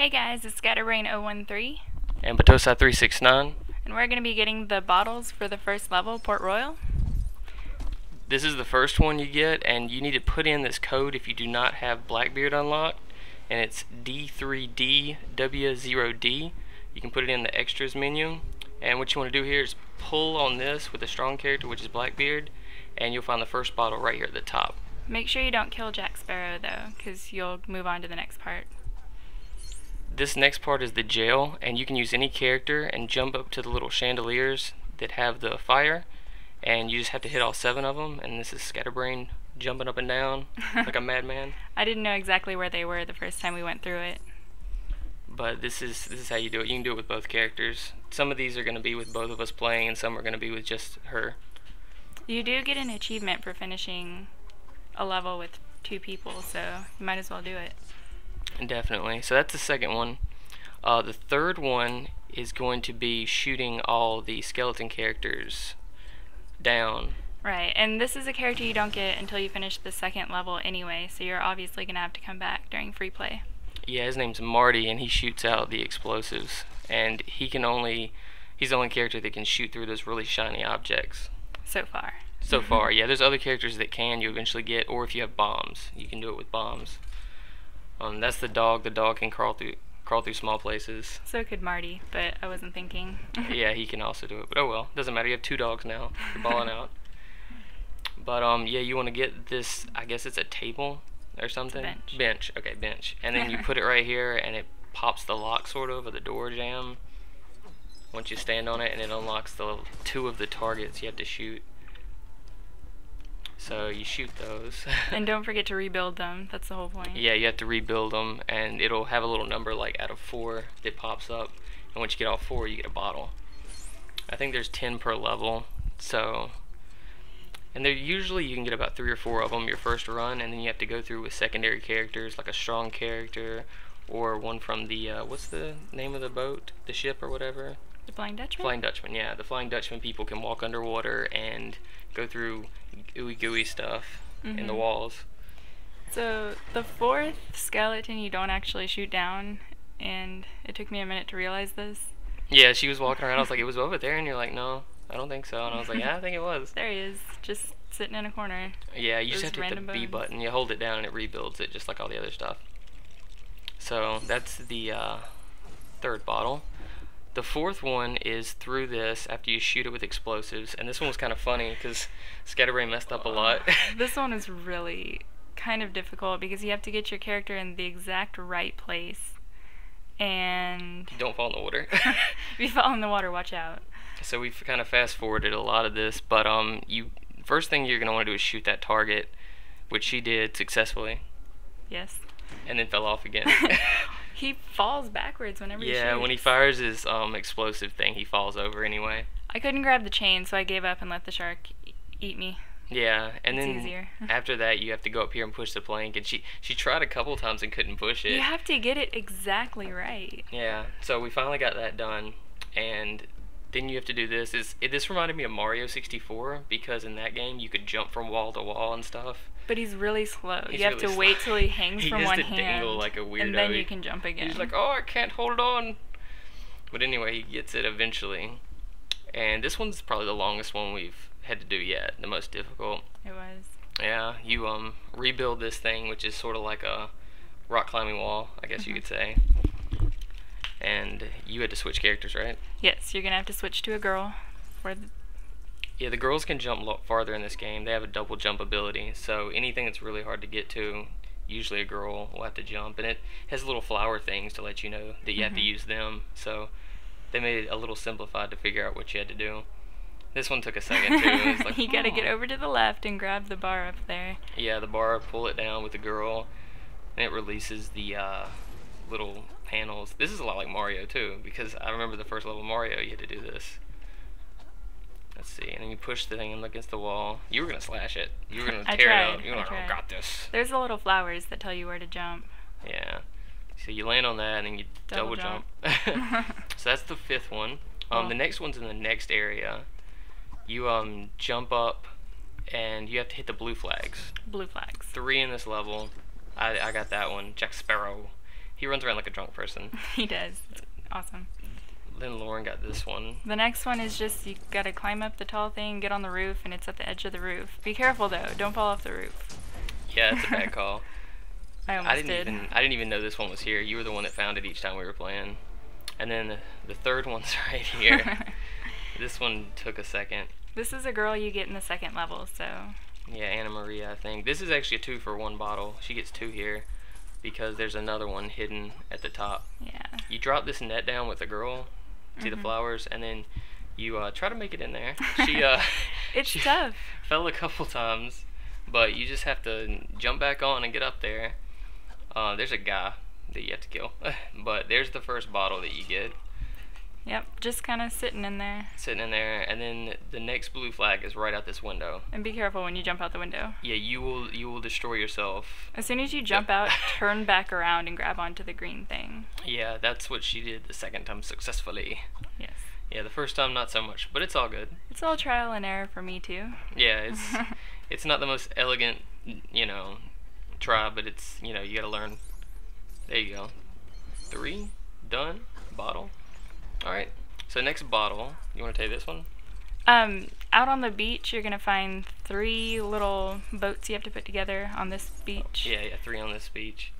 Hey guys, it's Scatterbrain013, and Batosa369. and we're going to be getting the bottles for the first level, Port Royal. This is the first one you get, and you need to put in this code if you do not have Blackbeard unlocked, and it's D3DW0D. You can put it in the extras menu, and what you want to do here is pull on this with a strong character, which is Blackbeard, and you'll find the first bottle right here at the top. Make sure you don't kill Jack Sparrow though, because you'll move on to the next part. This next part is the jail, and you can use any character and jump up to the little chandeliers that have the fire, and you just have to hit all seven of them, and this is Scatterbrain jumping up and down like a madman. I didn't know exactly where they were the first time we went through it. But this is this is how you do it. You can do it with both characters. Some of these are going to be with both of us playing, and some are going to be with just her. You do get an achievement for finishing a level with two people, so you might as well do it. Definitely. So that's the second one. Uh, the third one is going to be shooting all the skeleton characters down. Right, and this is a character you don't get until you finish the second level anyway, so you're obviously going to have to come back during free play. Yeah, his name's Marty, and he shoots out the explosives. And he can only, he's the only character that can shoot through those really shiny objects. So far. So far, yeah. There's other characters that can you eventually get, or if you have bombs, you can do it with bombs. Um, that's the dog. The dog can crawl through crawl through small places. So could Marty, but I wasn't thinking. yeah, he can also do it. But oh well, doesn't matter. You have two dogs now. You're balling out. But um, yeah, you want to get this. I guess it's a table or something. bench. Bench. Okay, bench. And then you put it right here, and it pops the lock sort of, or the door jam. Once you stand on it, and it unlocks the two of the targets you have to shoot. So you shoot those. and don't forget to rebuild them. That's the whole point. Yeah, you have to rebuild them, and it'll have a little number like out of four that pops up, and once you get all four, you get a bottle. I think there's ten per level, so. And they're usually you can get about three or four of them your first run, and then you have to go through with secondary characters like a strong character, or one from the uh, what's the name of the boat, the ship or whatever. The Flying Dutchman? Flying Dutchman, yeah. The Flying Dutchman people can walk underwater and go through ooey gooey stuff in the Mhm. walls. So the fourth skeleton you don't actually shoot down, and it took me a minute to realize this. Yeah, she was walking around. I was like, it was over there, and you're like, no, I don't think so. And I was like, yeah, I think it was. There he is, just sitting in a corner. Yeah, you just have to hit the random B button. You hold it down, and it rebuilds it just like all the other stuff. So that's the uh, third bottle. The fourth one is through this after you shoot it with explosives, and this one was kind of funny because Scatterbrain messed up a lot. this one is really kind of difficult because you have to get your character in the exact right place. And Don't fall in the water. if you fall in the water, watch out. So we've kind of fast forwarded a lot of this, but um, you first thing you're gonna want to do is shoot that target, which she did successfully, Yes. and then fell off again. He falls backwards whenever he yeah, when he fires his um explosive thing, he falls over anyway. I couldn't grab the chain, so I gave up and let the shark e- eat me. Yeah, and It's then easier. after that, you have to go up here and push the plank, and she she tried a couple times and couldn't push it. You have to get it exactly right. Yeah, so we finally got that done, and then you have to do this. Is it, this reminded me of Mario 64 because in that game you could jump from wall to wall and stuff. But he's really slow. He's you have really to wait slow. till he hangs He from one to hand, dangle like a and then you can jump again. He's like, oh, I can't hold on. But anyway, he gets it eventually. And this one's probably the longest one we've had to do yet, the most difficult. It was. Yeah, you um rebuild this thing, which is sort of like a rock climbing wall, I guess you Mhm. could say. And you had to switch characters, right? Yes, you're gonna have to switch to a girl. Yeah, the girls can jump a lot farther in this game. They have a double jump ability, so anything that's really hard to get to, usually a girl will have to jump. And it has little flower things to let you know that you have to Mhm. use them. So they made it a little simplified to figure out what you had to do. This one took a second too. Like, you gotta get over to the left and grab the bar up there. Yeah, the bar, pull it down with the girl, and it releases the uh, little panels. This is a lot like Mario too, because I remember the first level of Mario, you had to do this. Let's see, and then you push the thing against the wall. You were gonna slash it. You were gonna tear it tried, up. You were I like. "Oh, got this." There's the little flowers that tell you where to jump. Yeah. So you land on that, and then you Double double, jump. jump. so that's the fifth one. Um, the next one's in the next area. You um jump up, and you have to hit the blue flags. Blue flags. three in this level. I, I got that one. Jack Sparrow. He runs around like a drunk person. he does. It's awesome. Then Lauren got this one. The next one is just you gotta climb up the tall thing, get on the roof, and it's at the edge of the roof. Be careful though, don't fall off the roof. Yeah, it's a bad call. I almost I didn't did. even I didn't even know this one was here. You were the one that found it each time we were playing. And then the third one's right here. this one took a second. this is a girl you get in the second level, so Yeah, Anna Maria, I think. This is actually a two for one bottle. She gets two here because there's another one hidden at the top. yeah. You drop this net down with a girl, see the Mhm. flowers, and then you uh, try to make it in there. She uh, It's she tough. fell a couple times, but you just have to jump back on and get up there. Uh, there's a guy that you have to kill, but there's the first bottle that you get Yep, just kind of sitting in there. sitting in there, and then the next blue flag is right out this window. And be careful when you jump out the window. Yeah, you will you will destroy yourself. As soon as you jump out, turn back around and grab onto the green thing. Yeah, that's what she did the second time successfully. Yes. Yeah, the first time not so much, but it's all good. It's all trial and error for me too. Yeah, it's it's not the most elegant, you know, try, but it's you know you got to learn. There you go. Three done. Bottle. All right. So next bottle. You want to take this one? Um, out on the beach, you're gonna find three little boats you have to put together on this beach. Yeah, yeah. Three on this beach.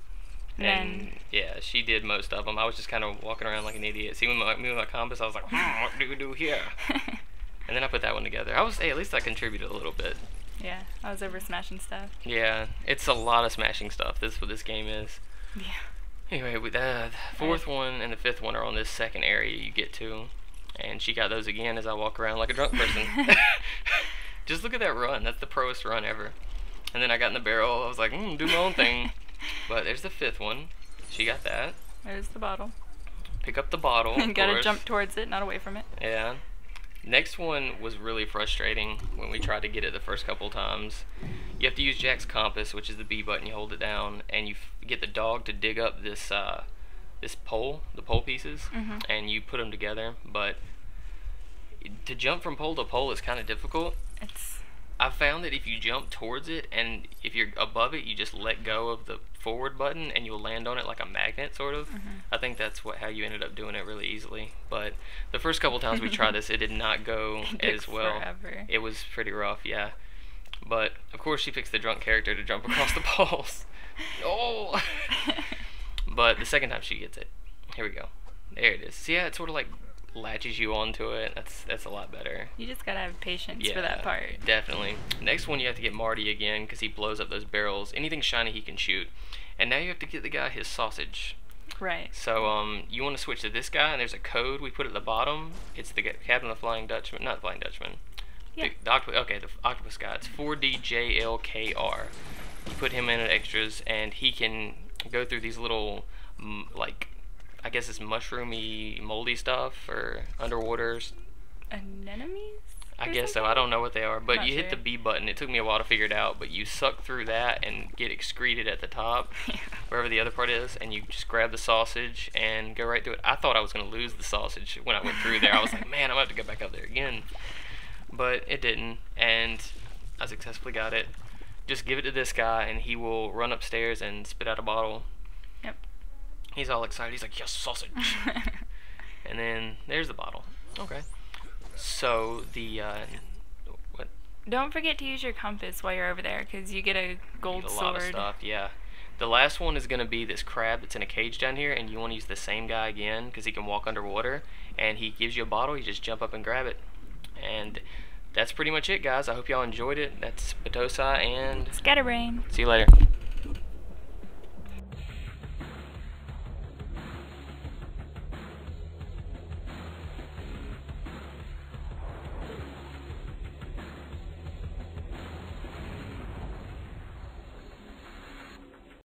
And And then yeah, she did most of them. I was just kind of walking around like an idiot. See, with my, me with my compass, I was like, hmm, what do we do here? And then I put that one together. I was, hey, at least I contributed a little bit. yeah, I was over smashing stuff. Yeah, it's a lot of smashing stuff. This is what this game is. Yeah. Anyway, with uh, the fourth one and the fifth one are on this second area you get to, and she got those again as I walk around like a drunk person. Just look at that run. That's the proest run ever. And then I got in the barrel. I was like, mm, do my own thing. but there's the fifth one. She got that. There's the bottle. Pick up the bottle. And gotta course. jump towards it, not away from it. Yeah. Next one was really frustrating when we tried to get it the first couple times. You have to use Jack's compass, which is the B button. You hold it down, and you f- get the dog to dig up this uh, this pole, the pole pieces, Mhm. and you put them together. But to jump from pole to pole is kind of difficult. It's I found that if you jump towards it and if you're above it, you just let go of the forward button and you'll land on it like a magnet, sort of. Mhm. I think that's what how you ended up doing it really easily. But the first couple times we tried this, it did not go as well. forever. It was pretty rough, yeah. But of course, she fixed the drunk character to jump across the poles. Oh! but the second time she gets it, here we go. There it is. See, yeah, it sort of like latches you onto it. That's that's a lot better. you just gotta have patience for that part. Definitely. Next one, you have to get Marty again because he blows up those barrels. Anything shiny he can shoot. And now you have to get the guy his sausage. Right. So um, you want to switch to this guy, and there's a code we put at the bottom. It's the Captain of the Flying Dutchman, not the Flying Dutchman. Yeah. The, the octopus, okay, the octopus guy. It's 4DJLKR. You put him in at extras, and he can go through these little, like, I guess it's mushroomy, moldy stuff, or underwaters. Anemones? I guess so. I don't know what they are, but Not you hit the. B button. It took me a while to figure it out, but you suck through that and get excreted at the top, wherever the other part is, and you just grab the sausage and go right through it. I thought I was going to lose the sausage when I went through there. I was like, man, I'm going to have to go back up there again. But it didn't, and I successfully got it. Just give it to this guy, and he will run upstairs and spit out a bottle. He's all excited. He's like, yes, sausage. and then there's the bottle. Okay. So the uh, what? Don't forget to use your compass while you're over there, because you get a gold a sword. lot of stuff. Yeah. The last one is gonna be this crab that's in a cage down here, and you want to use the same guy again because he can walk underwater, and he gives you a bottle. You just jump up and grab it, and that's pretty much it, guys. I hope y'all enjoyed it. That's Batosa, and Scatterbrain. see you later.